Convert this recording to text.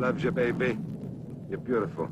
loves you, baby. You're beautiful.